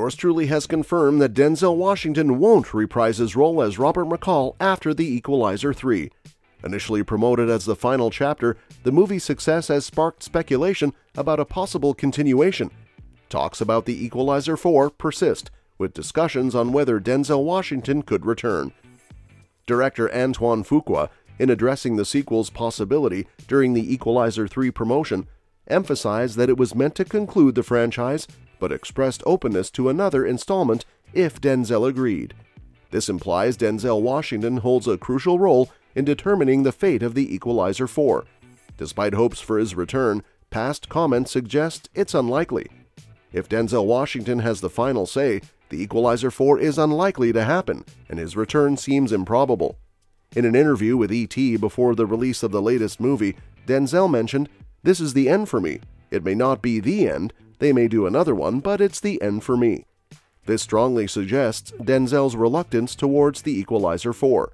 yours truly has confirmed that Denzel Washington won't reprise his role as Robert McCall after The Equalizer 3. Initially promoted as the final chapter, the movie's success has sparked speculation about a possible continuation. Talks about The Equalizer 4 persist, with discussions on whether Denzel Washington could return. Director Antoine Fuqua, in addressing the sequel's possibility during the Equalizer 3 promotion, emphasized that it was meant to conclude the franchise, but expressed openness to another installment if Denzel agreed. This implies Denzel Washington holds a crucial role in determining the fate of the Equalizer 4. Despite hopes for his return, past comments suggest it's unlikely. If Denzel Washington has the final say, the Equalizer 4 is unlikely to happen, and his return seems improbable. In an interview with E.T. before the release of the latest movie, Denzel mentioned, This is the end for me. It may not be the end, they may do another one, but it's the end for me. This strongly suggests Denzel's reluctance towards the Equalizer 4.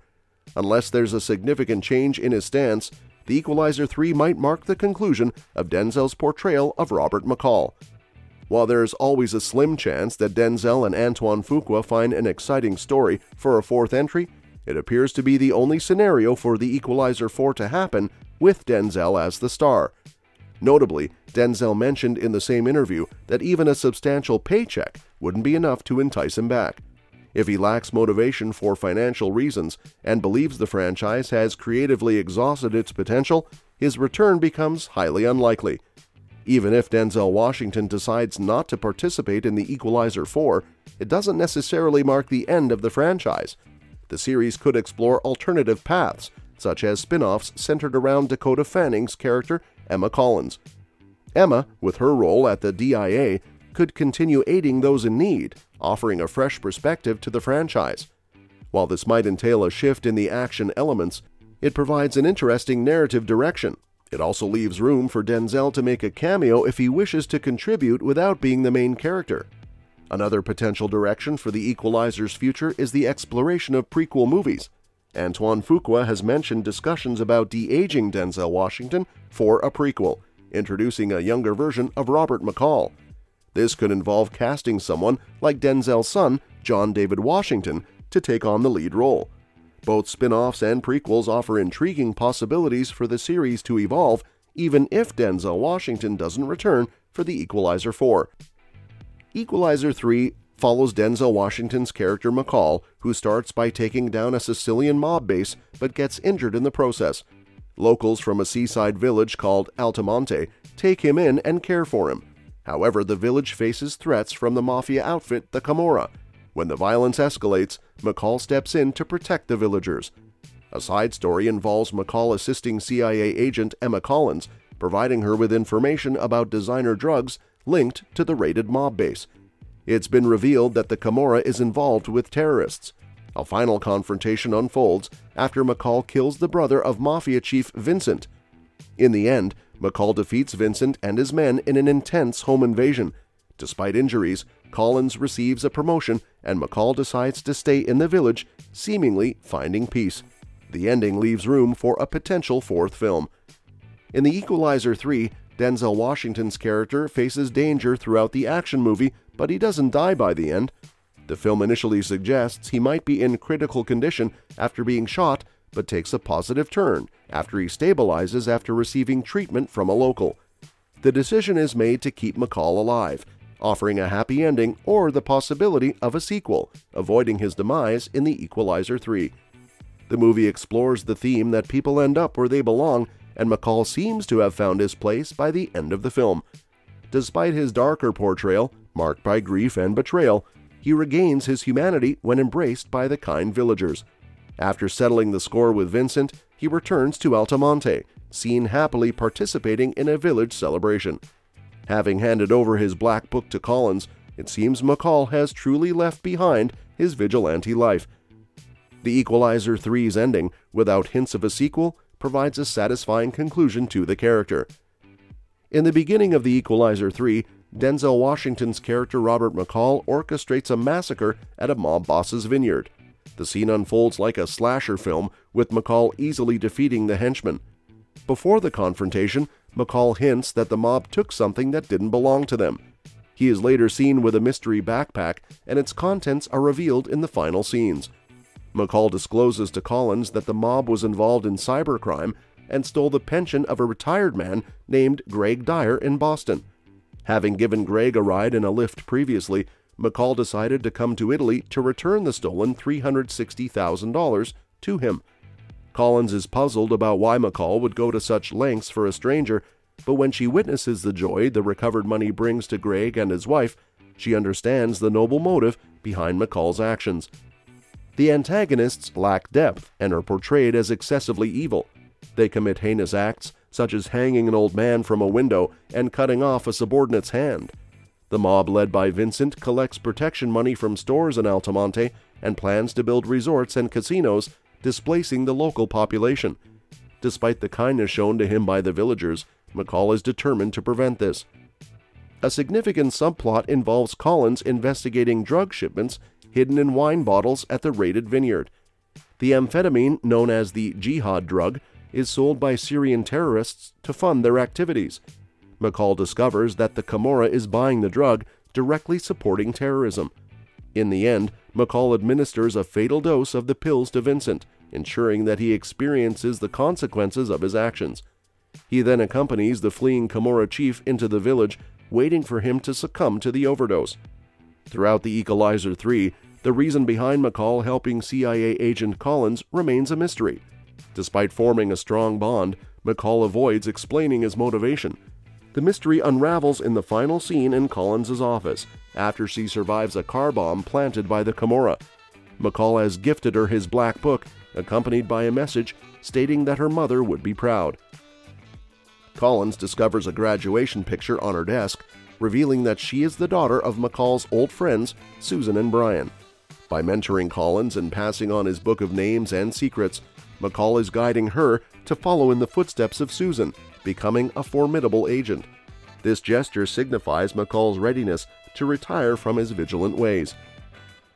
Unless there's a significant change in his stance, the Equalizer 3 might mark the conclusion of Denzel's portrayal of Robert McCall. While there is always a slim chance that Denzel and Antoine Fuqua find an exciting story for a fourth entry, it appears to be the only scenario for the Equalizer 4 to happen with Denzel as the star. Notably, Denzel mentioned in the same interview that even a substantial paycheck wouldn't be enough to entice him back. If he lacks motivation for financial reasons and believes the franchise has creatively exhausted its potential, his return becomes highly unlikely. Even if Denzel Washington decides not to participate in the Equalizer 4, it doesn't necessarily mark the end of the franchise. The series could explore alternative paths, such as spin offs centered around Dakota Fanning's character, Emma Collins. Emma, with her role at the DIA, could continue aiding those in need, offering a fresh perspective to the franchise. While this might entail a shift in the action elements, it provides an interesting narrative direction. It also leaves room for Denzel to make a cameo if he wishes to contribute without being the main character. Another potential direction for the Equalizer's future is the exploration of prequel movies. Antoine Fuqua has mentioned discussions about de-aging Denzel Washington for a prequel, introducing a younger version of Robert McCall. This could involve casting someone like Denzel's son, John David Washington, to take on the lead role. Both spin offs and prequels offer intriguing possibilities for the series to evolve, even if Denzel Washington doesn't return for the Equalizer 4. Equalizer 3 follows Denzel Washington's character McCall, who starts by taking down a Sicilian mob base but gets injured in the process. Locals from a seaside village called Altamonte take him in and care for him. However, the village faces threats from the mafia outfit, the Camorra. When the violence escalates, McCall steps in to protect the villagers. A side story involves McCall assisting CIA agent Emma Collins, providing her with information about designer drugs linked to the raided mob base. It's been revealed that the Camorra is involved with terrorists. A final confrontation unfolds after McCall kills the brother of Mafia chief Vincent. In the end, McCall defeats Vincent and his men in an intense home invasion. Despite injuries, Collins receives a promotion and McCall decides to stay in the village, seemingly finding peace. The ending leaves room for a potential fourth film. In The Equalizer 3, Denzel Washington's character faces danger throughout the action movie, but he doesn't die by the end. The film initially suggests he might be in critical condition after being shot, but takes a positive turn after he stabilizes after receiving treatment from a local. The decision is made to keep McCall alive, offering a happy ending or the possibility of a sequel, avoiding his demise in The Equalizer 3. The movie explores the theme that people end up where they belong, and McCall seems to have found his place by the end of the film. Despite his darker portrayal, marked by grief and betrayal, he regains his humanity when embraced by the kind villagers. After settling the score with Vincent, he returns to Altamonte, seen happily participating in a village celebration. Having handed over his black book to Collins, it seems McCall has truly left behind his vigilante life. The Equalizer 3's ending, without hints of a sequel, provides a satisfying conclusion to the character. In the beginning of The Equalizer 3, Denzel Washington's character Robert McCall orchestrates a massacre at a mob boss's vineyard. The scene unfolds like a slasher film, with McCall easily defeating the henchmen. Before the confrontation, McCall hints that the mob took something that didn't belong to them. He is later seen with a mystery backpack, and its contents are revealed in the final scenes. McCall discloses to Collins that the mob was involved in cybercrime and stole the pension of a retired man named Greg Dyer in Boston. Having given Greg a ride in a lift previously, McCall decided to come to Italy to return the stolen $360,000 to him. Collins is puzzled about why McCall would go to such lengths for a stranger, but when she witnesses the joy the recovered money brings to Greg and his wife, she understands the noble motive behind McCall's actions. The antagonists lack depth and are portrayed as excessively evil. They commit heinous acts, such as hanging an old man from a window and cutting off a subordinate's hand. The mob led by Vincent collects protection money from stores in Altamonte and plans to build resorts and casinos, displacing the local population. Despite the kindness shown to him by the villagers, McCall is determined to prevent this. A significant subplot involves Collins investigating drug shipments hidden in wine bottles at the raided vineyard. The amphetamine, known as the jihad drug, is sold by Syrian terrorists to fund their activities. McCall discovers that the Camorra is buying the drug, directly supporting terrorism. In the end, McCall administers a fatal dose of the pills to Vincent, ensuring that he experiences the consequences of his actions. He then accompanies the fleeing Camorra chief into the village, waiting for him to succumb to the overdose. Throughout the Equalizer 3, the reason behind McCall helping CIA agent Collins remains a mystery. Despite forming a strong bond, McCall avoids explaining his motivation. The mystery unravels in the final scene in Collins' office after she survives a car bomb planted by the Camorra. McCall has gifted her his black book, accompanied by a message stating that her mother would be proud. Collins discovers a graduation picture on her desk, revealing that she is the daughter of McCall's old friends, Susan and Brian. By mentoring Collins and passing on his book of names and secrets, McCall is guiding her to follow in the footsteps of Susan, becoming a formidable agent. This gesture signifies McCall's readiness to retire from his vigilant ways.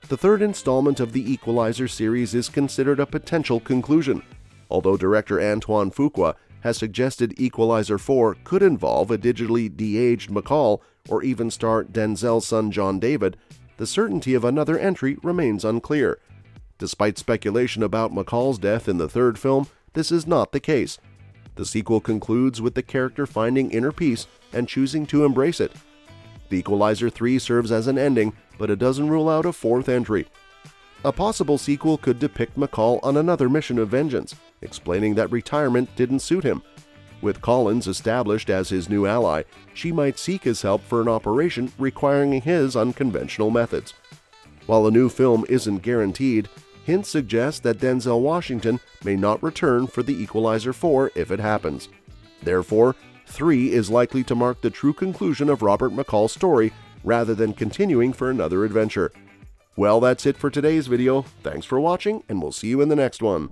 The third installment of the Equalizer series is considered a potential conclusion, although director Antoine Fuqua has suggested Equalizer 4 could involve a digitally de-aged McCall or even star Denzel's son John David, the certainty of another entry remains unclear. Despite speculation about McCall's death in the third film, this is not the case. The sequel concludes with the character finding inner peace and choosing to embrace it. The Equalizer 3 serves as an ending, but it doesn't rule out a fourth entry. A possible sequel could depict McCall on another mission of vengeance, explaining that retirement didn't suit him. With Collins established as his new ally, she might seek his help for an operation requiring his unconventional methods. While a new film isn't guaranteed, hints suggest that Denzel Washington may not return for The Equalizer 4 if it happens. Therefore, 3 is likely to mark the true conclusion of Robert McCall's story rather than continuing for another adventure. Well, that's it for today's video. Thanks for watching, and we'll see you in the next one.